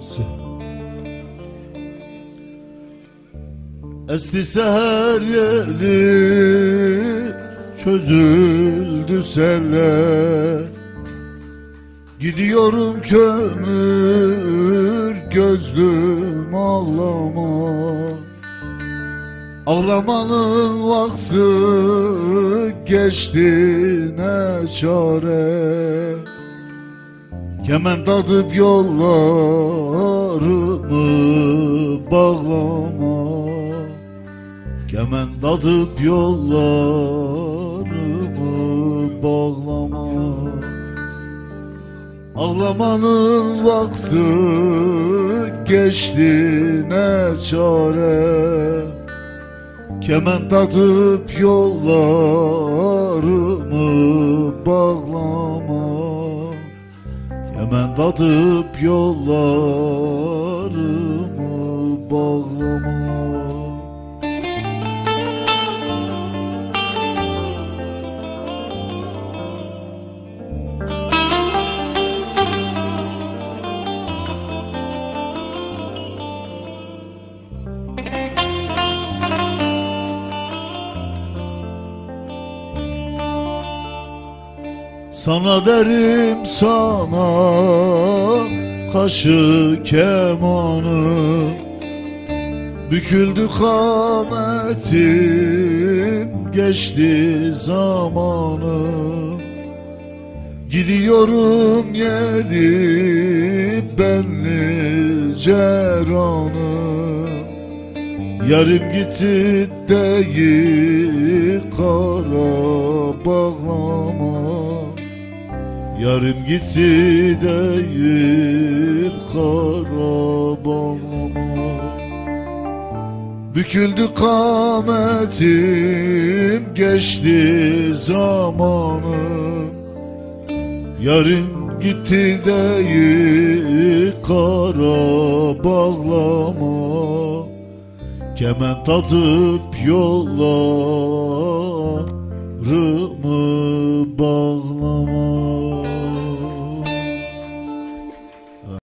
Sesi Esti seher yeli çözüldü seller Gidiyorum kömür gözlüm ağlama. Ağlamanın vakti geçti ne çare Kemen dadıp yollarımı bağlama. Kemen dadıp yollarımı bağlama. Ağlamanın vakti geçti ne çare? Kemen tadıp yollarımı Tadıp yollarımı bağlama Sana derim sana kaşı kemanı. Büküldü kametim geçti zamanı. Gidiyorum yedi benli ceranı. Yarım gitti değil kara bağlama Yarım gitti değil kara bağlama Büküldü kametim geçti zamanım. Yarın gitti değil kara bağlama Kemen tatıp yollarımı bağlama